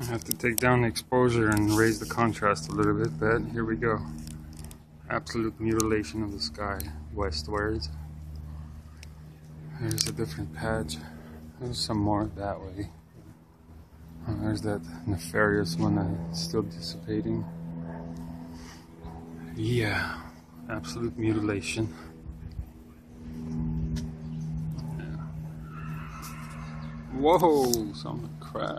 I have to take down the exposure and raise the contrast a little bit, but here we go. Absolute mutilation of the sky westwards. There's a different patch. There's some more that way. And there's that nefarious one that's still dissipating. Yeah, absolute mutilation. Yeah. Whoa, something cracked.